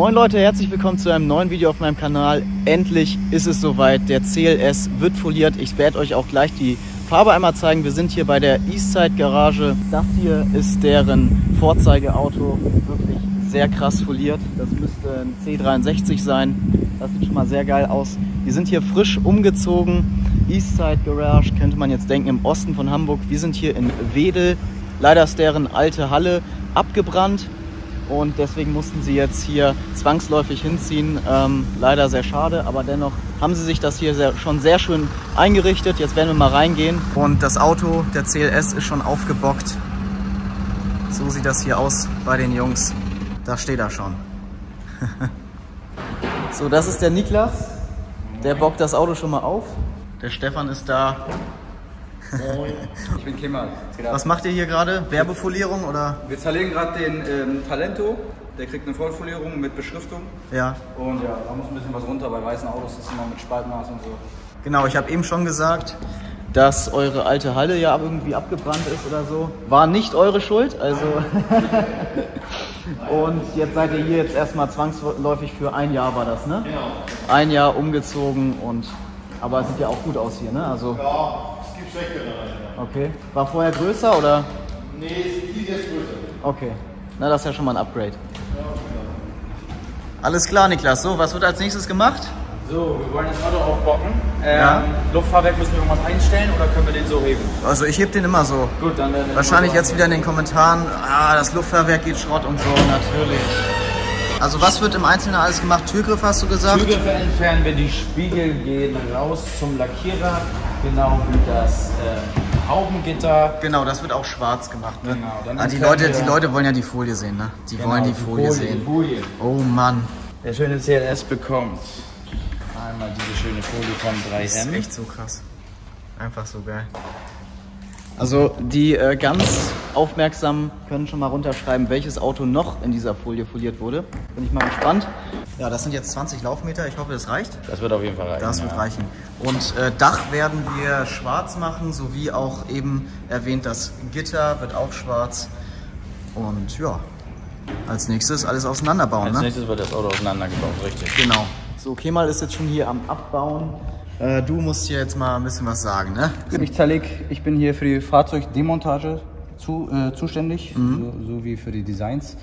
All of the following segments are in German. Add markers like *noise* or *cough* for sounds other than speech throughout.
Moin Leute, herzlich willkommen zu einem neuen Video auf meinem Kanal. Endlich ist es soweit, der CLS wird foliert. Ich werde euch auch gleich die Farbe einmal zeigen. Wir sind hier bei der Eastside Garage. Das hier ist deren Vorzeigeauto, wirklich sehr krass foliert. Das müsste ein C63 sein. Das sieht schon mal sehr geil aus. Wir sind hier frisch umgezogen. Eastside Garage könnte man jetzt denken im Osten von Hamburg. Wir sind hier in Wedel. Leider ist deren alte Halle abgebrannt und deswegen mussten sie jetzt hier zwangsläufig hinziehen. Ähm, leider sehr schade, aber dennoch haben sie sich das hier sehr, schon sehr schön eingerichtet. Jetzt werden wir mal reingehen und das Auto, der CLS, ist schon aufgebockt. So sieht das hier aus bei den Jungs. Da steht er schon. *laughs* so, das ist der Niklas. Der bockt das Auto schon mal auf. Der Stefan ist da. Moin. Ich bin Kemal. Was macht ihr hier gerade? Werbefolierung oder? Wir zerlegen gerade den ähm, Talento. Der kriegt eine Vollfolierung mit Beschriftung. Ja. Und ja, da muss ein bisschen was runter. Bei weißen Autos ist immer mit Spaltmaß und so. Genau, ich habe eben schon gesagt, dass eure alte Halle ja irgendwie abgebrannt ist oder so. War nicht eure Schuld, also. *laughs* und jetzt seid ihr hier jetzt erstmal zwangsläufig für ein Jahr war das, ne? Genau. Ein Jahr umgezogen und. Aber es sieht ja auch gut aus hier, ne? Also. Ja, Okay. War vorher größer oder? Nee, die ist jetzt größer. Okay. Na, das ist ja schon mal ein Upgrade. Alles klar, Niklas. So, was wird als nächstes gemacht? So, wir wollen das Auto aufbocken. Ähm, Ja. Luftfahrwerk müssen wir irgendwas einstellen oder können wir den so heben? Also ich heb den immer so. Gut, dann werden Wahrscheinlich jetzt wieder in den Kommentaren, ah, das Luftfahrwerk geht Schrott und so, natürlich. Also was wird im Einzelnen alles gemacht? Türgriff hast du gesagt? Züge entfernen wir, die Spiegel gehen raus zum Lackierer, genau wie das äh, Haubengitter. Genau, das wird auch schwarz gemacht. Ne? Genau, dann ah, die, Leute, die Leute wollen ja die Folie sehen, ne? Die wollen die Folie, Die sehen. Folie. Oh Mann, Der schöne CLS bekommt einmal diese schöne Folie von das ist 3M. echt so krass. Einfach so geil. Also die äh, ganz aufmerksamen können schon mal runterschreiben, welches Auto noch in dieser Folie foliert wurde. Bin ich mal gespannt. Ja, das sind jetzt 20 Laufmeter. Ich hoffe, das reicht. Das wird auf jeden Fall reichen. Das wird reichen. Und äh, Dach werden wir schwarz machen, sowie auch eben erwähnt, das Gitter wird auch schwarz. Und ja, als nächstes alles auseinanderbauen. Als Ne? nächstes wird das Auto auseinandergebaut, richtig. Genau. So, Kemal ist jetzt schon hier am Abbauen. Äh, du musst hier jetzt mal ein bisschen was sagen, ne? Ich zerleg, ich bin hier für die Fahrzeugdemontage zu, äh, zuständig, so, so wie für die Designs.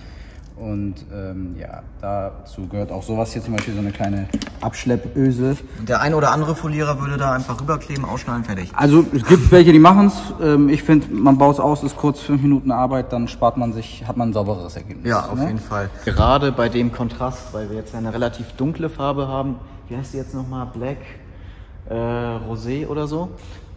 Und ähm, ja, dazu gehört auch sowas hier zum Beispiel, so eine kleine Abschleppöse. Der ein oder andere Folierer würde da einfach rüberkleben, ausschneiden, fertig. Also es gibt welche, die machen es. Ähm, ich finde, man baut es aus, ist kurz fünf Minuten Arbeit, dann spart man sich, hat man ein saubereres Ergebnis. Ja, auf ne? jeden Fall. Gerade bei dem Kontrast, weil wir jetzt eine relativ dunkle Farbe haben. Wie heißt die jetzt nochmal? Black äh, Rosé oder so.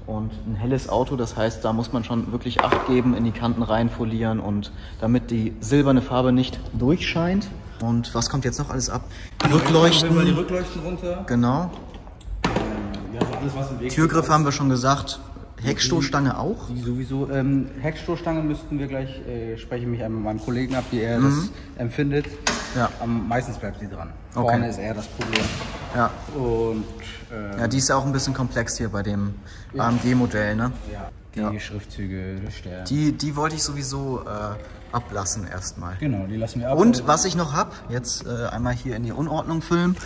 Und ein helles Auto, das heißt, da muss man schon wirklich Acht geben, in die Kanten reinfolieren und damit die silberne Farbe nicht durchscheint. Und was kommt jetzt noch alles ab? Die Rückleuchten. Rückleuchten runter. Genau. Ja, so alles, was im Weg Türgriff haben wir schon gesagt. Heckstoßstange auch. Die sowieso. Ähm, Heckstoßstange müssten wir gleich, äh, spreche ich mich einmal mit meinem Kollegen ab, wie er Mhm. das empfindet. Ja. Am meistens bleibt sie dran. Okay. Vorne ist eher das Problem. Ja. Und äh, Ja, die ist ja auch ein bisschen komplex hier bei dem AMG-Modell, ne? ja, die Ja. Schriftzüge, Stern. Die, die wollte ich sowieso äh, ablassen erstmal. genau, die lassen wir ab. Und was ich noch hab, jetzt äh, einmal hier in die Unordnung füllen.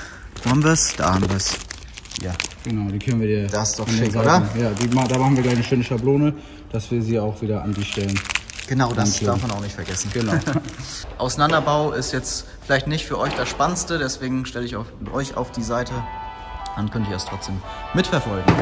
Wo haben wir's? Da haben wir's. Ja. Genau, die können wir dir. Das ist doch schick, oder? Ja, die, da machen wir gleich eine schöne Schablone, dass wir sie auch wieder an die Stellen. Genau, das darf man auch nicht vergessen. Genau. *laughs* Auseinanderbau ist jetzt vielleicht nicht für euch das Spannendste, deswegen stelle ich auf, euch auf die Seite. Dann könnt ihr es trotzdem mitverfolgen.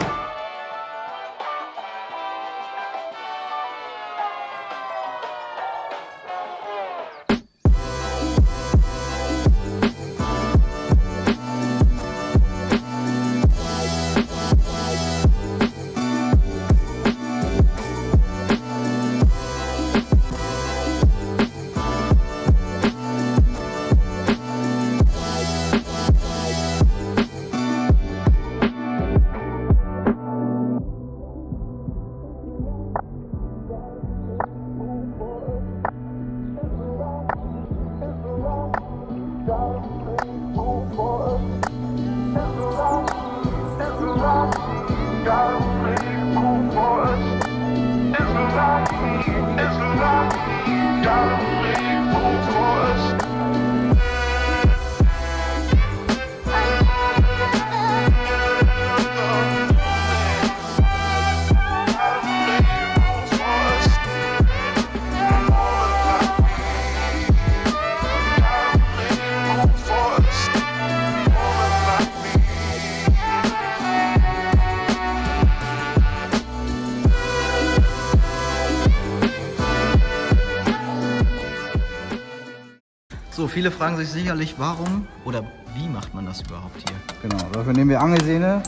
Viele fragen sich sicherlich, warum oder wie macht man das überhaupt hier? Genau, dafür nehmen wir Angelsehne.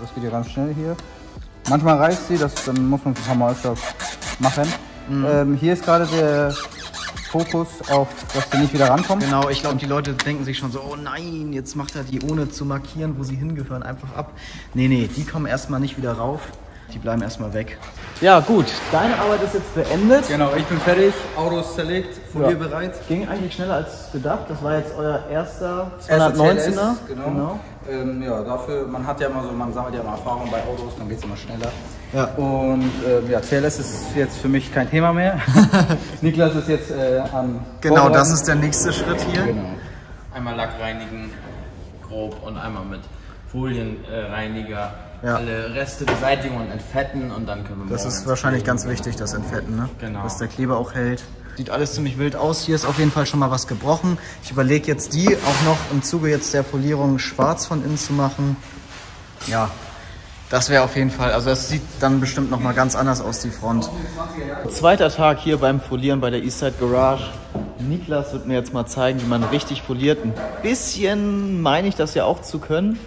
Das geht ja ganz schnell hier. Manchmal reißt sie, das, dann muss man ein paar Mal öfter machen. Ähm, hier ist gerade der Fokus auf, dass die nicht wieder rankommen. Genau, ich glaube, die Leute denken sich schon so, oh nein, jetzt macht er die ohne zu markieren, wo sie hingehören, einfach ab. Nee, nee, die kommen erstmal nicht wieder rauf. Die bleiben erstmal weg. Ja, gut, deine Arbeit ist jetzt beendet. Genau, ich bin fertig. Autos zerlegt, Folie Ja. bereit. Ging eigentlich schneller als gedacht. Das war jetzt euer erster Erster 219er. CLS, Genau. Ähm, ja, dafür, man hat ja immer so, man sammelt ja immer Erfahrung bei Autos, dann geht es immer schneller. Ja. Und ähm, ja, CLS ist jetzt für mich kein Thema mehr. *laughs* Niklas ist jetzt äh, am Genau, das ist der nächste Schritt hier. Genau. Einmal Lack reinigen, grob, und einmal mit Folienreiniger Ja. alle Reste beseitigen und entfetten und dann können wir Das ist wahrscheinlich Kleben ganz wichtig, das Entfetten, ne? Genau. Dass der Kleber auch hält. Sieht alles ziemlich wild aus. Hier ist auf jeden Fall schon mal was gebrochen. Ich überlege jetzt die auch noch im Zuge jetzt der Folierung schwarz von innen zu machen. Ja, das wäre auf jeden Fall, also das sieht dann bestimmt noch mal ganz anders aus, die Front. Zweiter Tag hier beim Folieren bei der Eastside Garage. Niklas wird mir jetzt mal zeigen, wie man richtig foliert. Ein bisschen meine ich das ja auch zu können.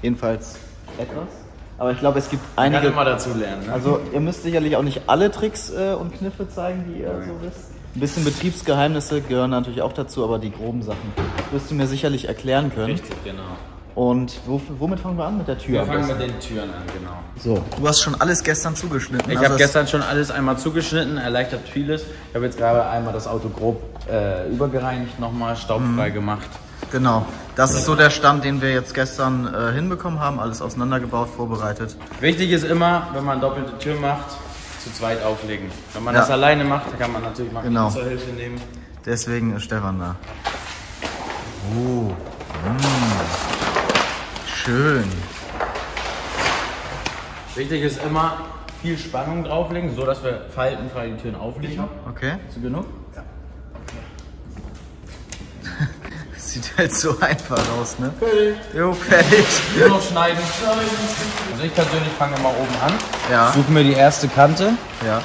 Jedenfalls etwas. Aber ich glaube, es gibt Man kann einige immer dazu lernen. Ne? also ihr müsst sicherlich auch nicht alle Tricks äh, und Kniffe zeigen, die ihr so wisst. Ein bisschen Betriebsgeheimnisse gehören natürlich auch dazu, aber die groben Sachen wirst du mir sicherlich erklären können. Richtig, genau. Und wo, womit fangen wir an? Mit der Tür? Wir fangen mit den Türen an, genau. So, du hast schon alles gestern zugeschnitten. Ich also habe es- gestern schon alles einmal zugeschnitten, erleichtert vieles. Ich habe jetzt gerade einmal das Auto grob äh, übergereinigt, nochmal staubfrei gemacht. Genau, das ist so der Stand, den wir jetzt gestern äh, hinbekommen haben. Alles auseinandergebaut, vorbereitet. Wichtig ist immer, wenn man doppelte Tür macht, zu zweit auflegen. Wenn man Ja. das alleine macht, kann man natürlich mal Genau. zur Hilfe nehmen. Deswegen ist Stefan da. Oh, mm. schön. Wichtig ist immer viel Spannung drauflegen, so dass wir faltenfrei die Türen auflegen. Okay. Du genug? Sieht halt so einfach aus, ne? Fertig. Jo, fertig. Nur noch schneiden. Also ich persönlich fange immer oben an, Ja, suche mir die erste Kante ja.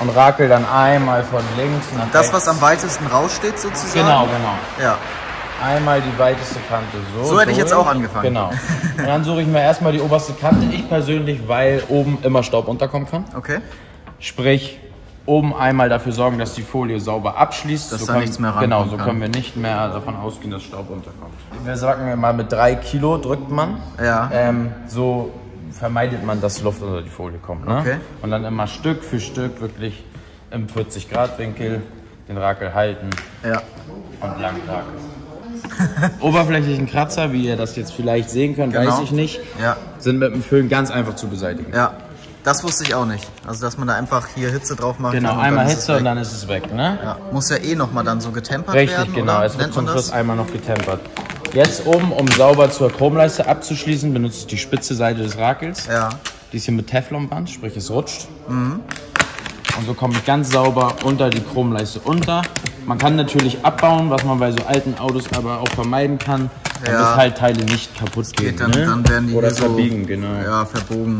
und rakel dann einmal von links nach Das, rechts. was am weitesten raussteht sozusagen? Genau, genau. Ja. Einmal die weiteste Kante so. So hätte ich jetzt auch angefangen. Genau. *laughs* Und dann suche ich mir erstmal die oberste Kante. Ich persönlich, weil oben immer Staub unterkommen kann. Okay. Sprich, oben einmal dafür sorgen, dass die Folie sauber abschließt. Dass so da können- nichts mehr Genau, rankommen so kann. können wir nicht mehr davon ausgehen, dass Staub unterkommt. Wir sagen mal, mit drei Kilo drückt man. Ja. Ähm, so vermeidet man, dass Luft unter die Folie kommt. Ne? Okay. Und dann immer Stück für Stück wirklich im 40-Grad-Winkel den Rakel halten Ja. und lang rakeln. *laughs* Oberflächlichen Kratzer, wie ihr das jetzt vielleicht sehen könnt, Genau. weiß ich nicht, Ja. sind mit dem Föhn ganz einfach zu beseitigen. Ja. Das wusste ich auch nicht. Also, dass man da einfach hier Hitze drauf macht. Genau, einmal Hitze und dann ist es weg. Ne? Ja. Muss ja eh nochmal dann so getempert Richtig, werden. genau. Oder? Es wird zum Schluss das? einmal noch getempert. Jetzt oben, um sauber zur Chromleiste abzuschließen, benutze ich die spitze Seite des Rakels. Ja. Die ist hier mit Teflonband, sprich es rutscht. Und so komme ich ganz sauber unter die Chromleiste unter. Man kann natürlich abbauen, was man bei so alten Autos aber auch vermeiden kann, damit Ja. halt Teile nicht kaputt gehen. Geht dann, ne? dann werden die Oder so, verbiegen, genau. Ja, verbogen.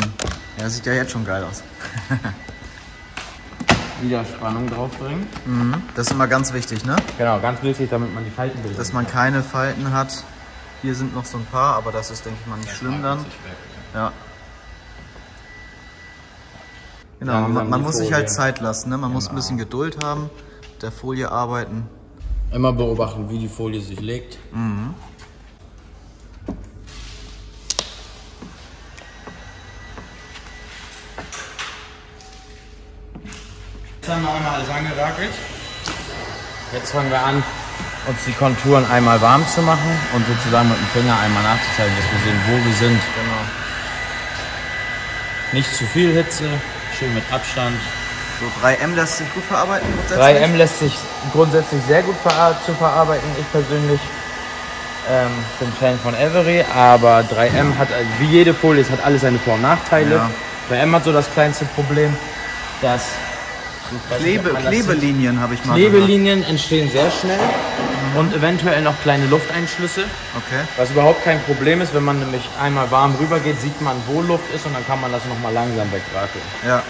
Ja, sieht ja jetzt schon geil aus. *laughs* Wieder Spannung draufbringen. Das ist immer ganz wichtig, ne? Genau, ganz wichtig, damit man die Falten bildet. Dass man keine Falten hat. Hier sind noch so ein paar, aber das ist, denke ich mal, nicht schlimm dann. Ja. Genau, man, man muss sich Folie. halt Zeit lassen, ne? Man muss ein Genau. bisschen Geduld haben, mit der Folie arbeiten. Immer beobachten, wie die Folie sich legt. Jetzt haben wir einmal alles angerakelt. Jetzt fangen wir an, uns die Konturen einmal warm zu machen und sozusagen mit dem Finger einmal nachzuzeigen, dass wir sehen, wo wir sind. Genau. Nicht zu viel Hitze, schön mit Abstand. So 3M lässt sich gut verarbeiten grundsätzlich. 3M lässt sich grundsätzlich sehr gut verar zu verarbeiten. Ich persönlich ähm, bin Fan von Every, aber 3M hat, wie jede Folie, es hat alles seine Vor- und Nachteile. Ja. 3M hat so das kleinste Problem, dass nicht, Klebe, sieht. Klebelinien habe ich mal. Klebelinien entstehen sehr schnell und eventuell noch kleine Lufteinschlüsse. Okay. Was überhaupt kein Problem ist, wenn man nämlich einmal warm rüber geht, sieht man, wo Luft ist und dann kann man das nochmal langsam wegrakeln. Ja.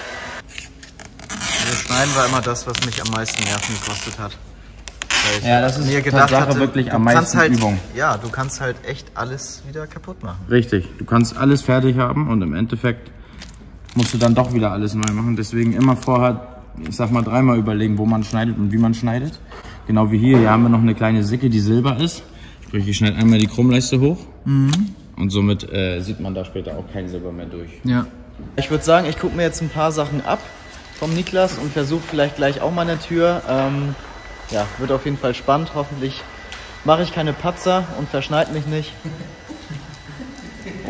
Also schneiden war immer das, was mich am meisten Nerven gekostet hat. Ja, das ist mir gedacht Tatsache hatte. wirklich am meisten halt, Übung. Ja, du kannst halt echt alles wieder kaputt machen. Richtig, du kannst alles fertig haben und im Endeffekt musst du dann doch wieder alles neu machen. Deswegen immer vorher, ich sag mal, dreimal überlegen, wo man schneidet und wie man schneidet. Genau wie hier, hier haben wir noch eine kleine Sicke, die silber ist. Sprich, ich schneide einmal die Krummleiste hoch und somit äh, sieht man da später auch kein Silber mehr durch. Ja. Ich würde sagen, ich gucke mir jetzt ein paar Sachen ab vom Niklas und versuche vielleicht gleich auch mal eine Tür. Ähm, ja, wird auf jeden Fall spannend. Hoffentlich mache ich keine Patzer und verschneid mich nicht.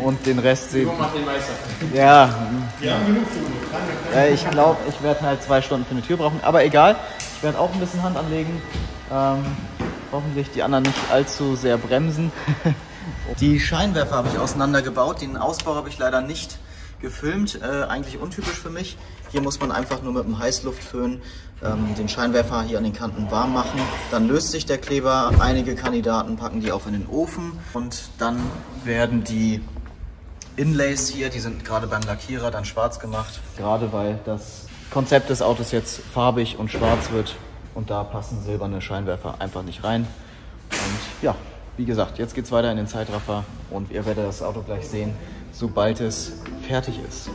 Und den Rest sehen. Ja. Äh, ich glaube, ich werde halt zwei Stunden für eine Tür brauchen. Aber egal, ich werde auch ein bisschen Hand anlegen. Ähm, hoffentlich die anderen nicht allzu sehr bremsen. *laughs* Die Scheinwerfer habe ich auseinandergebaut. Den Ausbau habe ich leider nicht gefilmt. Äh, eigentlich untypisch für mich. Hier muss man einfach nur mit einem Heißluftföhn ähm, den Scheinwerfer hier an den Kanten warm machen. Dann löst sich der Kleber. Einige Kandidaten packen die auch in den Ofen und dann werden die Inlays hier, die sind gerade beim Lackierer dann schwarz gemacht. Gerade weil das Konzept des Autos jetzt farbig und schwarz wird und da passen silberne Scheinwerfer einfach nicht rein. Und ja, wie gesagt, jetzt geht's weiter in den Zeitraffer und ihr werdet das Auto gleich sehen, sobald es fertig ist.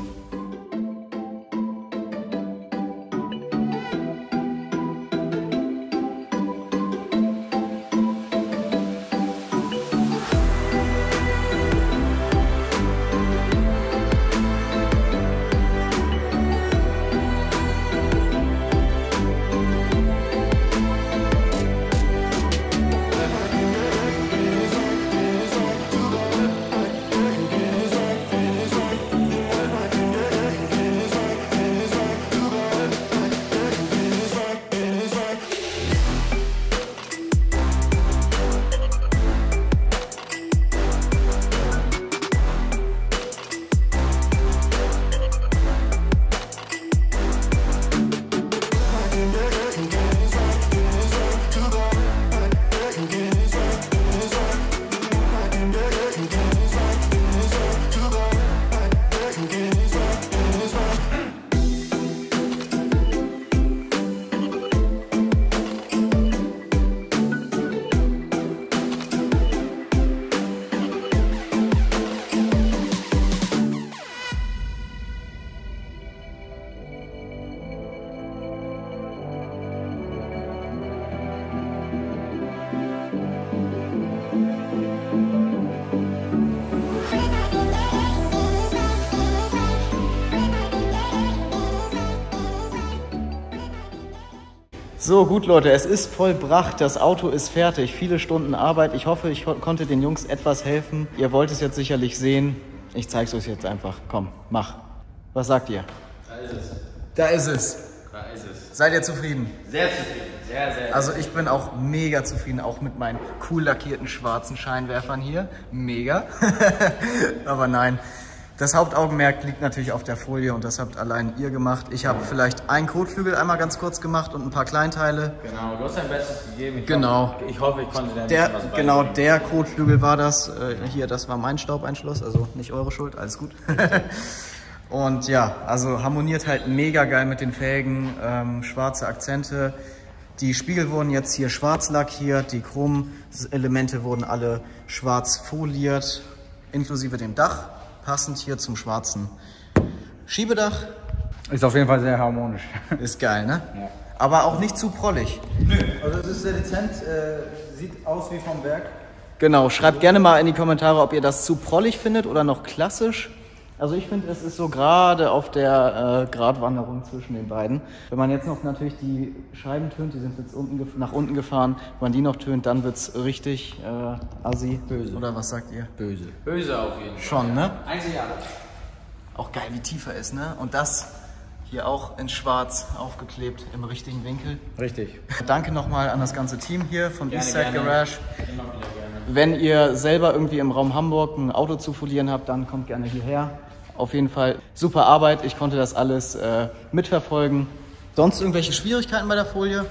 So, gut Leute, es ist vollbracht. Das Auto ist fertig. Viele Stunden Arbeit. Ich hoffe, ich ko- konnte den Jungs etwas helfen. Ihr wollt es jetzt sicherlich sehen. Ich zeige es euch jetzt einfach. Komm, mach. Was sagt ihr? Da ist es. Da ist es. Da ist es. Seid ihr zufrieden? Sehr zufrieden, sehr, sehr. Also ich bin auch mega zufrieden, auch mit meinen cool lackierten schwarzen Scheinwerfern hier. Mega. *laughs* Aber nein. Das Hauptaugenmerk liegt natürlich auf der Folie und das habt allein ihr gemacht. Ich habe vielleicht einen Kotflügel einmal ganz kurz gemacht und ein paar Kleinteile. Genau, du hast dein Bestes gegeben. Ich Genau. Hoffe, ich hoffe, ich konnte dir Der, was genau, der Kotflügel war das. Äh, hier, das war mein Staubeinschluss, also nicht eure Schuld, alles gut. *laughs* Und ja, also harmoniert halt mega geil mit den Felgen, ähm, schwarze Akzente. Die Spiegel wurden jetzt hier schwarz lackiert, die Chrom-Elemente wurden alle schwarz foliert, inklusive dem Dach, passend hier zum schwarzen Schiebedach. Ist auf jeden Fall sehr harmonisch. *laughs* Ist geil, ne? Aber auch nicht zu prollig. Also es ist sehr dezent, äh, sieht aus wie vom Werk. Genau, schreibt gerne mal in die Kommentare, ob ihr das zu prollig findet oder noch klassisch. Also ich finde, es ist so gerade auf der äh, Gratwanderung zwischen den beiden. Wenn man jetzt noch natürlich die Scheiben tönt, die sind jetzt unten nach unten gefahren, wenn man die noch tönt, dann wird's richtig äh, assi. Böse. Oder was sagt ihr? Böse. Böse auf jeden Fall. Schon, ne? Einzigartig. Auch geil, wie tief er ist, ne? Und das hier auch in schwarz aufgeklebt im richtigen Winkel. Richtig. Danke nochmal an das ganze Team hier von Gerne, Eastside gerne. Garage. Immer wieder gerne. Wenn ihr selber irgendwie im Raum Hamburg ein Auto zu folieren habt, dann kommt gerne hierher. Auf jeden Fall super Arbeit. Ich konnte das alles äh, mitverfolgen. Sonst irgendwelche Schwierigkeiten bei der Folie?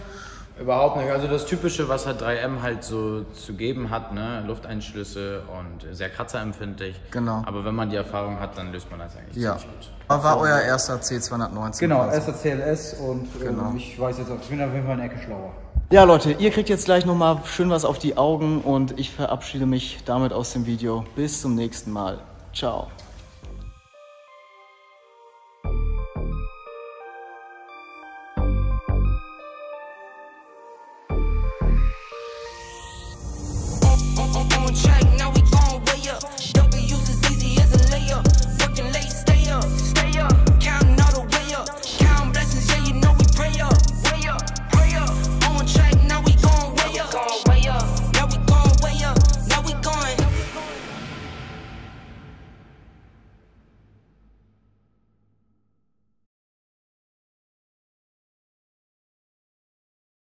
Überhaupt nicht. Also das Typische, was halt 3M halt so zu geben hat, ne? Lufteinschlüsse und sehr kratzerempfindlich. Genau. Aber wenn man die Erfahrung hat, dann löst man das eigentlich Ja. ziemlich gut. War, war euer erster C219? Genau, erster CLS und äh, Genau. ich weiß jetzt, ich bin auf jeden Fall eine Ecke schlauer. Ja, Leute, ihr kriegt jetzt gleich nochmal schön was auf die Augen und ich verabschiede mich damit aus dem Video. Bis zum nächsten Mal. Ciao.